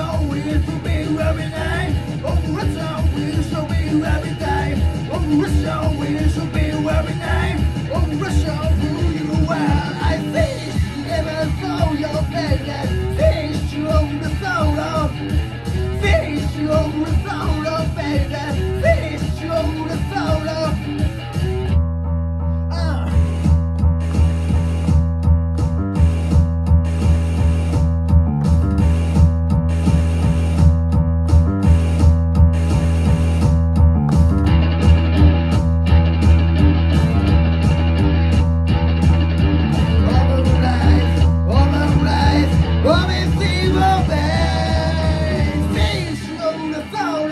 always for me every night. Oh, it's always me every day. Oh, it's always me.